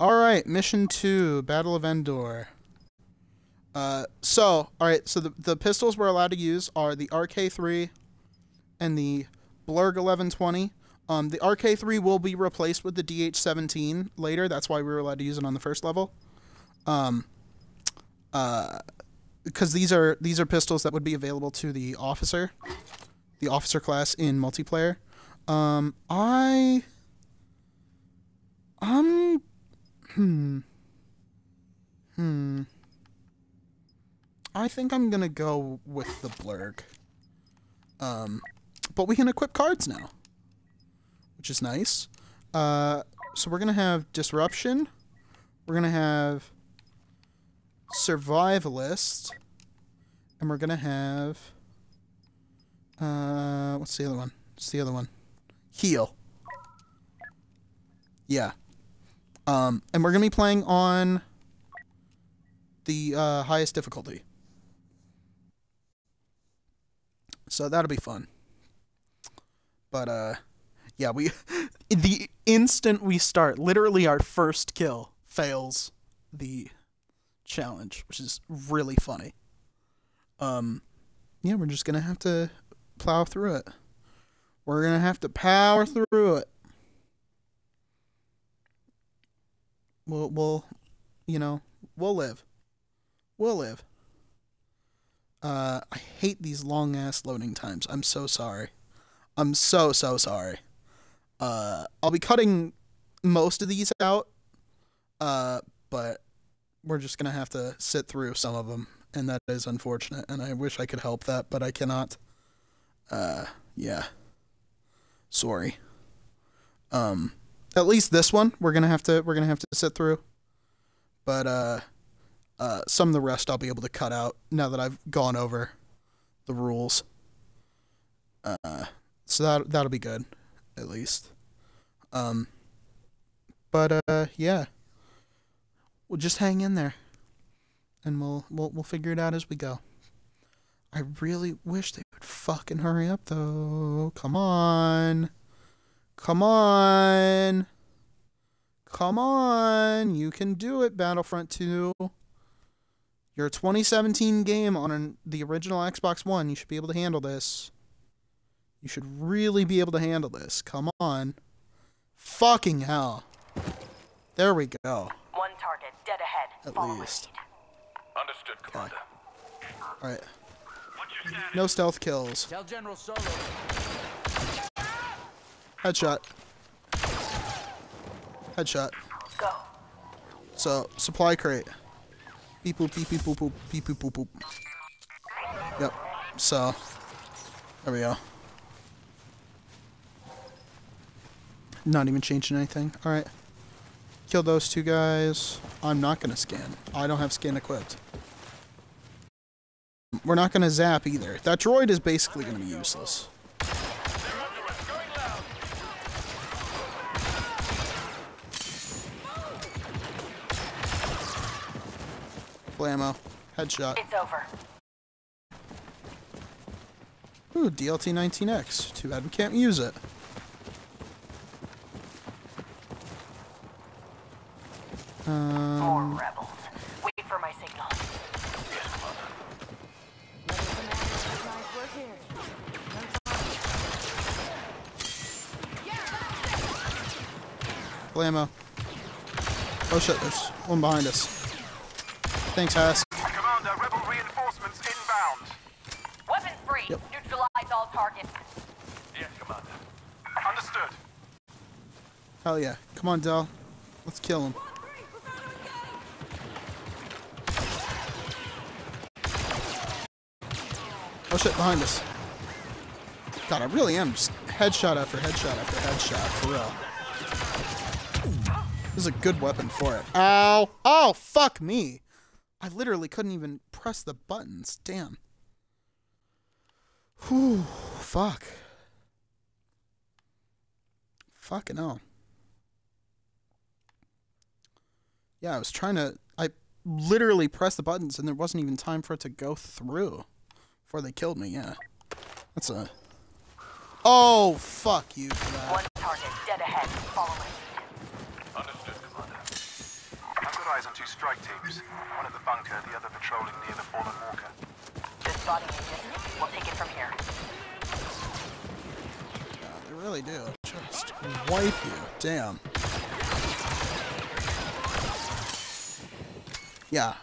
All right, mission two, Battle of Endor. Uh, so all right, so the the pistols we're allowed to use are the RK3 and the Blurrg 1120. Um, the RK3 will be replaced with the DH17 later. That's why we were allowed to use it on the first level. Um, uh, because these are these are pistols that would be available to the officer, the officer class in multiplayer. Um, I, um, hmm, hmm. I think I'm gonna go with the blurrg. Um, but we can equip cards now, which is nice. Uh, so we're gonna have disruption. We're gonna have survivalist, and we're gonna have uh, what's the other one? What's the other one? Heal. Yeah. Um, and we're gonna be playing on the uh, highest difficulty. So that'll be fun. But uh yeah, we the instant we start, literally our first kill fails the challenge, which is really funny. Um yeah, we're just going to have to plow through it. We're going to have to power through it. We'll we'll you know, we'll live. We'll live. Uh, I hate these long ass loading times. I'm so sorry. I'm so so sorry. Uh, I'll be cutting most of these out. Uh, but we're just gonna have to sit through some of them, and that is unfortunate. And I wish I could help that, but I cannot. Uh, yeah. Sorry. Um, at least this one we're gonna have to we're gonna have to sit through. But uh uh, some of the rest I'll be able to cut out now that I've gone over the rules. Uh, so that that'll be good, at least. Um, but uh, yeah, we'll just hang in there, and we'll we'll we'll figure it out as we go. I really wish they would fucking hurry up, though. Come on, come on, come on! You can do it, Battlefront Two. Your 2017 game on an, the original Xbox One. You should be able to handle this. You should really be able to handle this. Come on. Fucking hell. There we go. One target, dead ahead. At Follow least. lead. Understood, Commander. Alright. What's your status? No stealth kills. Tell General Solo. Headshot. Headshot. Go. So, supply crate. Beep boop, beep beep boop boop, beep boop boop boop. Yep. So, there we go. Not even changing anything. Alright. Kill those two guys. I'm not gonna scan. I don't have scan equipped. We're not gonna zap either. That droid is basically gonna be useless. Blammo. Headshot. It's over. Ooh, DLT 19X. Too bad we can't use it. More Um, rebels. Wait for my signal. blammo. Oh shit, there's one behind us. Thanks, Hask. Commander, rebel reinforcements inbound. Weapons free. Yep. Neutralize all targets. Yes, Commander. Understood. Hell yeah. Come on, Del. Let's kill him. Oh shit, behind us. God, I really am just headshot after headshot after headshot, for real. This is a good weapon for it. Ow! Oh, fuck me! I literally couldn't even press the buttons. Damn. Whew. Fuck. Fucking hell. Yeah, I was trying to. I literally pressed the buttons and there wasn't even time for it to go through before they killed me. Yeah. That's a. Oh, fuck you. One target, dead ahead. Follow my lead. Understood, Commander. Eyes on two strike teams. One at the bunker, the other patrolling near the fallen walker. Good spotting, Agent. We'll take it from here. Yeah, they really do. Just wipe you. Damn. Yeah.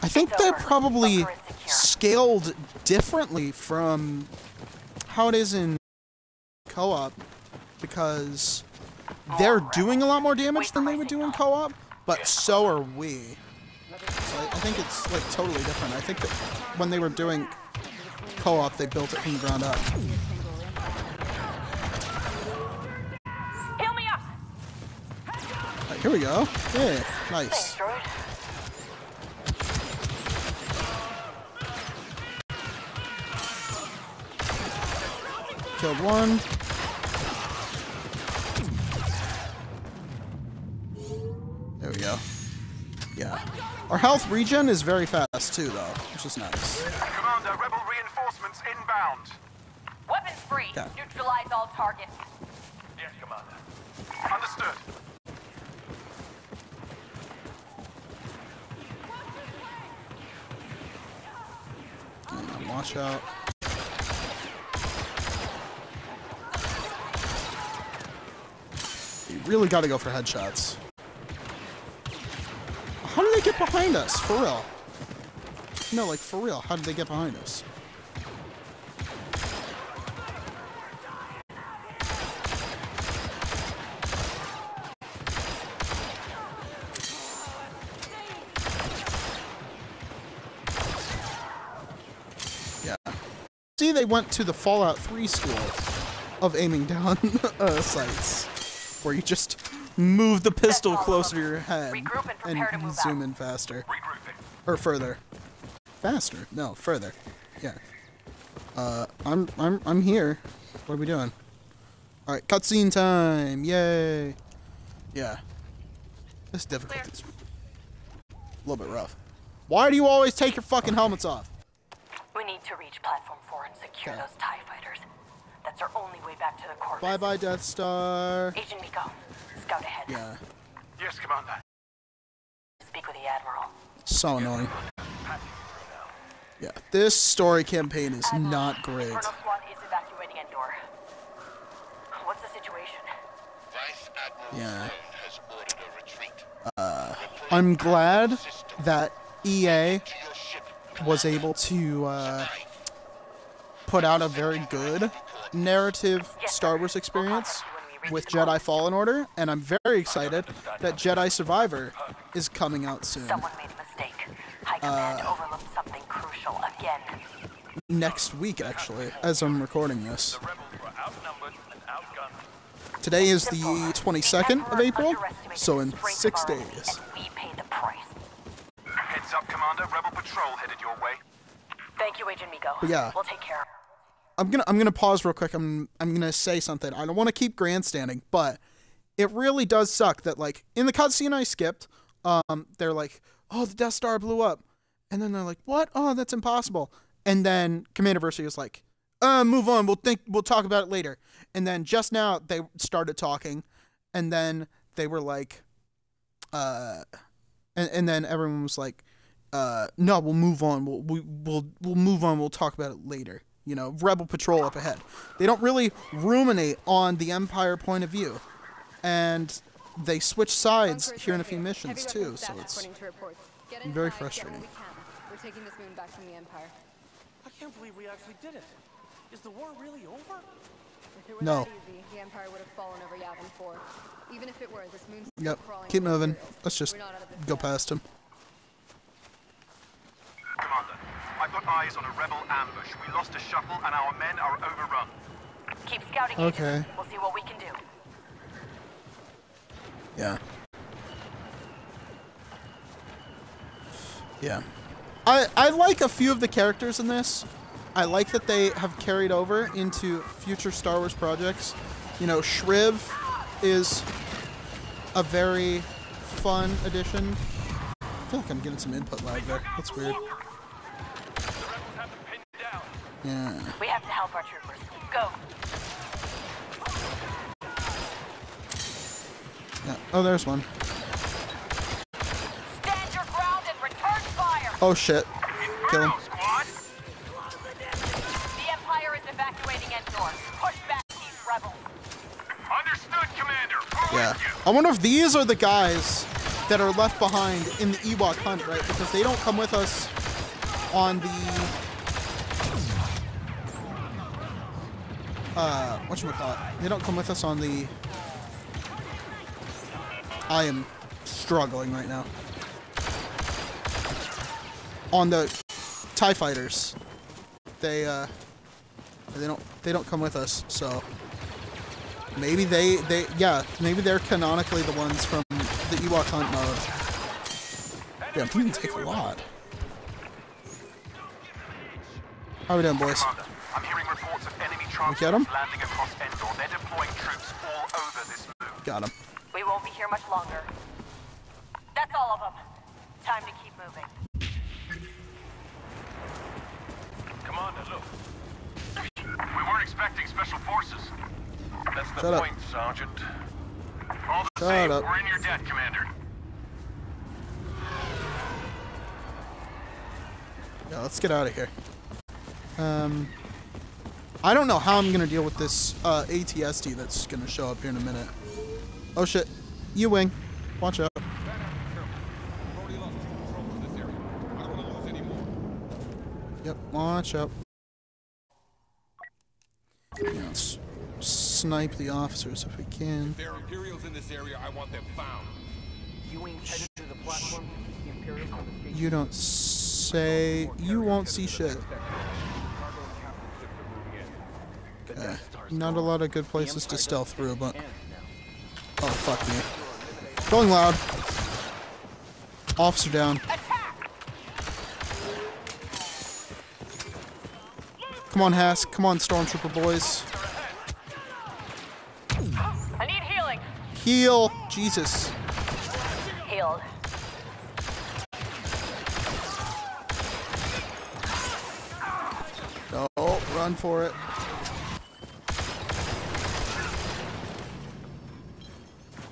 I think they're probably Bunker is secure. scaled differently from how it is in co-op because they're doing a lot more damage than they would do in co-op, but so are we. So I, I think it's like totally different. I think that when they were doing co-op, they built it from the ground up. Heal me up! Alright, here we go. Yeah, nice. Killed one. There we go. Yeah. Our health regen is very fast too, though, which is nice. Commander, rebel reinforcements inbound. Weapons free. Okay. Neutralize all targets. Yes, Commander. Understood. And watch out. You really got to go for headshots. They get behind us? For real? No, like for real. How did they get behind us? Yeah. See, they went to the Fallout 3 school of aiming down uh, sights, where you just move the pistol closer to your head Regroup and prepare to move zoom out. in faster Regrouping. or further. Faster? No, further. Yeah. Uh, I'm I'm I'm here. What are we doing? All right, cutscene time! Yay! Yeah. This difficulty's a little bit rough. Why do you always take your fucking helmets off? We need to reach Platform 4 and secure Okay. those TIE fighters. That's our only way back to the core. Bye bye, Death Star. Agent Meeko, scout ahead. Yeah. Yes, Commander. Speak with the Admiral. So annoying. Yeah, this story campaign is not great. Inferno Squad is evacuating Endor. What's the situation? Vice Admiral Yeah. Sloane has ordered a retreat. I'm glad that EA To your ship. was able to uh, put out a very good narrative Star Wars experience with Jedi Fallen Order, and I'm very excited that Jedi Survivor is coming out soon. Someone made a mistake. High uh, Command overlooked something crucial again. Next week, actually, as I'm recording this. The rebels were outnumbered and outgunned. Today is the 22nd of April, so in six of our elite, days. And we paid the price. Heads up, Commander. Rebel patrol headed your way. Thank you, Agent Meeko. Yeah. We'll take care. I'm gonna I'm gonna pause real quick. I'm I'm gonna say something. I don't want to keep grandstanding, but it really does suck that like in the cutscene I skipped, um, they're like, oh, the Death Star blew up, and then they're like, what? Oh, that's impossible. And then Commander Versio was like, uh, move on. We'll think. We'll talk about it later. And then just now they started talking, and then they were like, uh, and and then everyone was like, uh, no, we'll move on. We'll we, we'll we'll move on. We'll talk about it later. You know, Rebel Patrol up ahead. They don't really ruminate on the Empire point of view, and they switch sides Bunkers here in a few here. missions too. So it's according to reports. Very frustrating. We We're taking this moon back from the Empire. I can't believe we actually did it. Is the war really over? If it were No. easy, the Empire would have fallen over Yavin 4. Even if it were, this moon's still yep. crawling Keep moving. Imperials. Let's just We're not out of this go yet. past him. Commander, I've got eyes on a rebel ambush. We lost a shuttle and our men are overrun. Keep scouting, Okay. Agent. We'll see what we can do. Yeah. Yeah. I I like a few of the characters in this. I like that they have carried over into future Star Wars projects. You know, Shriv is a very fun addition. I feel like I'm getting some input lag there. That's weird. The rebels have them pinned down. Yeah. We have to help our troopers. Go. yeah. Oh, there's one. Stay Oh shit. Kill him. Inferno, squad! The Empire is evacuating Endor. Push back these rebels. Understood, Commander. We're Yeah. I wonder if these are the guys that are left behind in the Ewok hunt, right? Because they don't come with us on the uh whatchamacallit? They don't come with us on the I am struggling right now. On the TIE fighters. They uh they don't they don't come with us, so Maybe they, they, yeah, maybe they're canonically the ones from the Ewok hunt mode. Yeah, can take a lot. How we doing, boys? Over this move. Got him. We won't be here much longer. That's all of them. Time to keep moving. Commander, look. We weren't expecting special forces. That's the Shut up. point, Sergeant. All the Shut same, up. we're in your debt, Commander. Yeah, let's get out of here. Um, I don't know how I'm gonna deal with this uh, ATST that's gonna show up here in a minute. Oh shit, you wing, watch out. Yep, watch out. Yeah, let's snipe the officers if we can. There are Imperials in this area. I want them found. You ain't headed to the platform. The Imperials on the. You don't say. You won't see shit. Okay. Not a lot of good places to stealth through, but. Oh, fuck me. Going loud. Officer down. Come on, Hask. Come on, Stormtrooper boys. I need healing. Heal. Jesus. Healed. No, run for it.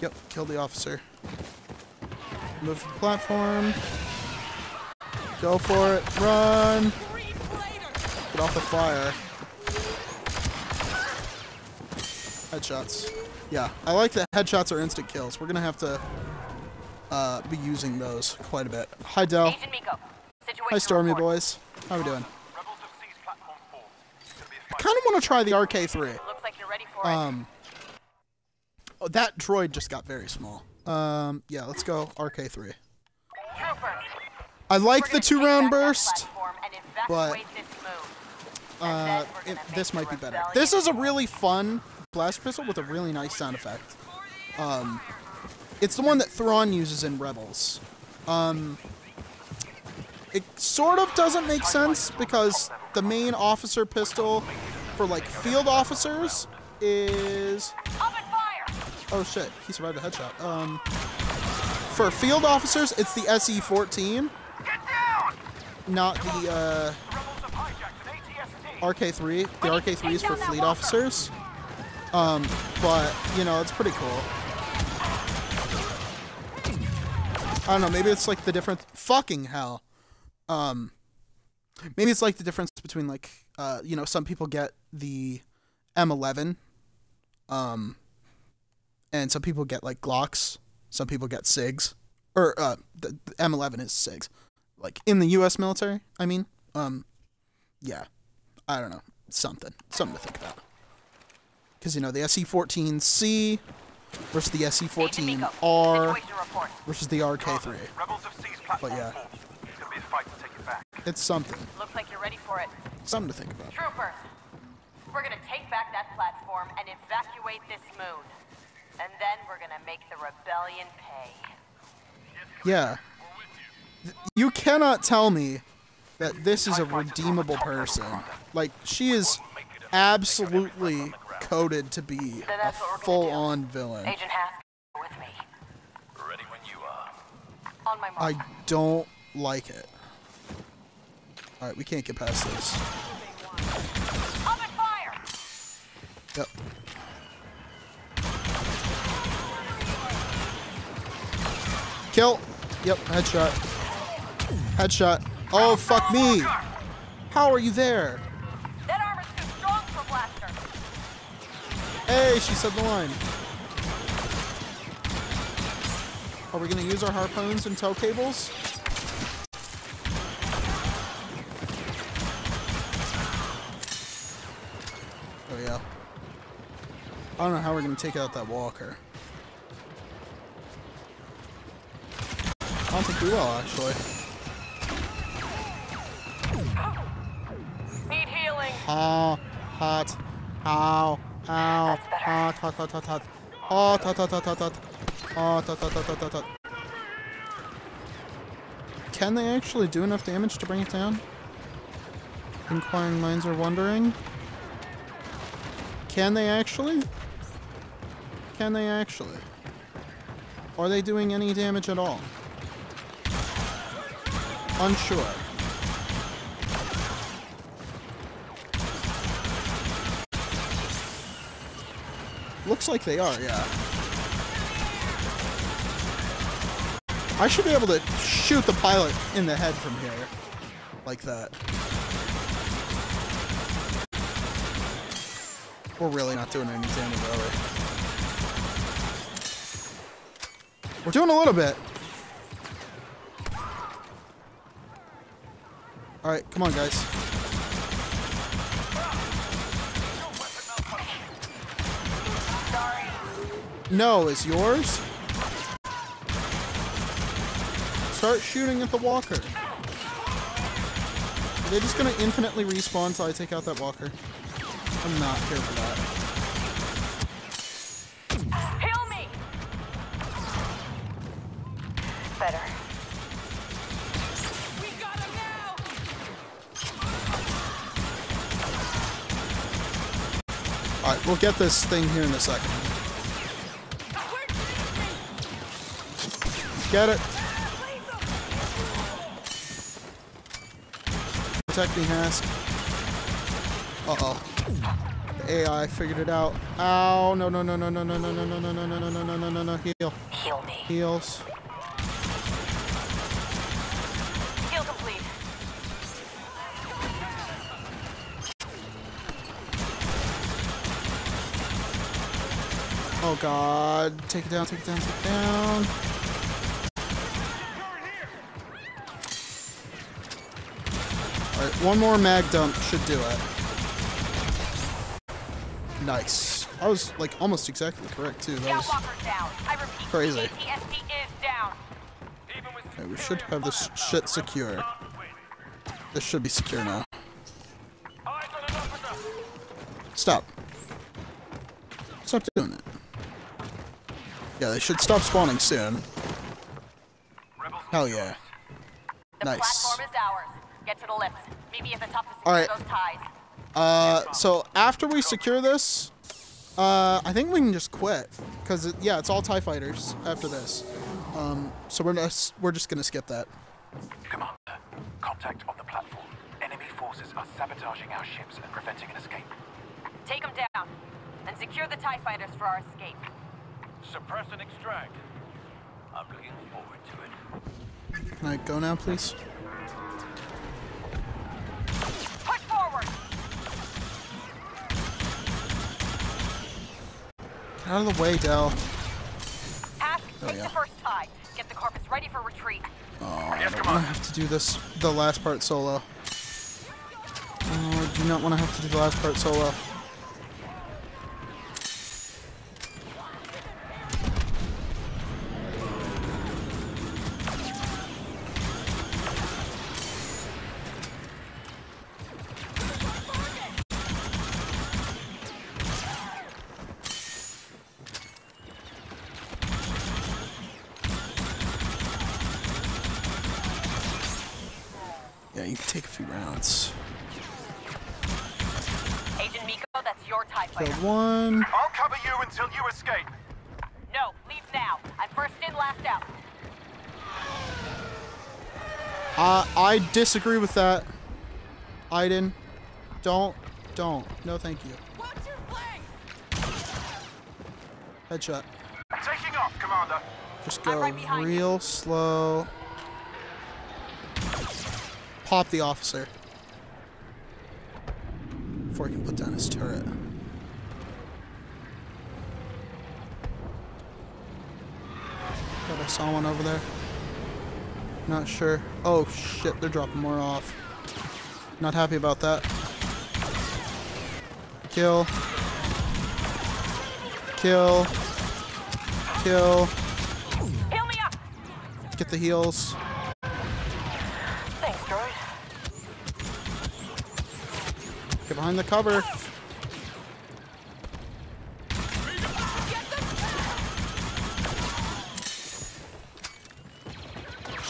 Yep, kill the officer. Move to the platform. Go for it. Run. Get off the fire. Headshots. Yeah, I like that headshots are instant kills. We're gonna have to uh, be using those quite a bit. Hi, Del. Agent Meeko. Situation Hi, Stormy report. boys. How are we doing? Rebels have seized platform 4. It's gonna be a fight. Kind of want to try the RK3. Looks like you're ready for it. Oh, that droid just got very small. Um, yeah, let's go RK3. Trooper. I like the two-round burst. but, this. Uh, it, this might be better. This is a really fun blast pistol with a really nice sound effect. Um, it's the one that Thrawn uses in Rebels. Um, it sort of doesn't make sense because the main officer pistol for like field officers is! Oh shit, he survived a headshot. Um, for field officers, it's the SE-14, not the uh, Rebels have hijacked an ATST. RK3. The RK3 is for fleet officers. Um, but you know, it's pretty cool. I don't know. Maybe it's like the difference. Fucking hell. Um, maybe it's like the difference between like uh, you know, some people get the M11. Um, and some people get like Glocks. Some people get SIGs, or uh, the, the M11 is SIGs, like in the U.S. military. I mean, um, yeah, I don't know, something, something to think about. Because you know the SE14C versus the Agent Meeko. SE14R versus the RK3. Rebels have seized platform yeah. It's gonna be a fight to take it back. It's something, Looks like you're ready for it. something to think about. Troopers, we're gonna take back that platform and evacuate this moon. And then we're gonna make the rebellion pay. Yeah. You cannot tell me that this is a redeemable person. Like, she is absolutely coded to be a that's what we're gonna full do. on villain. Agent Hask, with me. Ready when you are. On my mark. I don't like it. Alright, we can't get past this. Yep. Kill. Yep, headshot. Headshot. Oh, fuck me. How are you there? That armor's too strong for Blaster. Hey, she said the line. Are we gonna use our harpoons and tow cables? Oh yeah. I don't know how we're gonna take out that walker. responded well, actually. Need healing. Hot. Ow. Ow. Hot, hot, hot, hot, hot. Hot, hot, hot, hot, hot. Hot, hot, hot, hot, hot, hot. Can they actually do enough damage to bring it down? Inquiring minds are wondering. Can they actually? Can they actually? Are they doing any damage at all? Unsure. Looks like they are, yeah. I should be able to shoot the pilot in the head from here. Like that. We're really not doing any damage, are we? We're doing a little bit. Alright, come on, guys. No, it's yours? Start shooting at the walker. Are they just gonna infinitely respawn until I take out that walker? I'm not here for that. We'll get this thing here in a second. Get it. Protect me, Hask. Uh-oh. The AI figured it out. Ow, no, no, no, no, no, no, no, no, no, no, no, no, no, no, no, no, no, no, heal. Heal me. Heals. Oh god. Take it down, take it down, take it down. Alright, one more mag dump should do it. Nice. I was like almost exactly correct too. That was Scoutwalker's down. I repeat. Crazy. ATST is down. okay, we should have this shit secure. This should be secure now. Stop. Stop doing it. Yeah, they should stop spawning soon. Hell yeah. The Nice. platform is ours. Get to the lift. Meet me at the top to secure All right. Uh, so after we secure this, uh, I think we can just quit. Cause it, yeah, it's all Tie Fighters after this. Um, so we're just we're just gonna skip that. Commander, contact on the platform. Enemy forces are sabotaging our ships and preventing an escape. Take them down. And secure the TIE fighters for our escape. Suppress and extract. I'm looking forward to it. Can I go now, please? Push forward! Get out of the way, Del. Hask, Oh, take yeah. the first tie. Get the corpus ready for retreat. Oh, yes, I have to do this the last part solo. Oh, I do not want to have to do the last part solo. Yeah, you can take a few rounds. Agent Meeko, that's your TIE Kill fighter. one. I'll cover you until you escape. No, leave now. I'm first in, last out. Uh, I disagree with that. Iden, don't, don't. No, thank you. Watch your! Headshot. Taking off, Commander. Just go right behind you. real slow. pop the officer before he can put down his turret. Thought I saw one over there. Not sure. Oh shit, they're dropping more off. Not happy about that. Kill. Kill. Kill. Heal me up! Get the heals. Thanks, droid. Get behind the cover.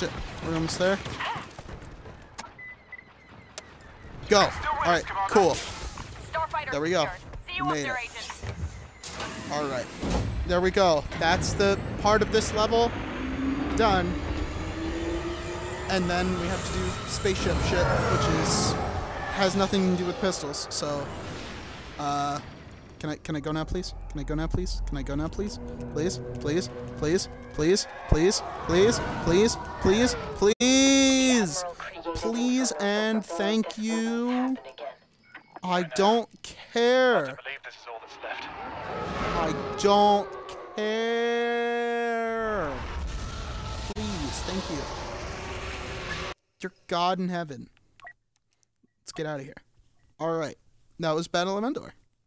Shit, we're almost there. Go. All right, cool. There we go. secured. See you We made it. All right, there we go. That's the part of this level done. And then we have to do spaceship shit, which is has nothing to do with pistols. So, uh, can I can I go now, please? Can I go now, please? Can I go now, please? Please, please, please, please, please, please, please, please, please, please, and thank you. I don't care. believe this is all that's left. I don't care. Please, thank you. You're God in heaven. Let's get out of here. All right. That was Battle of Endor.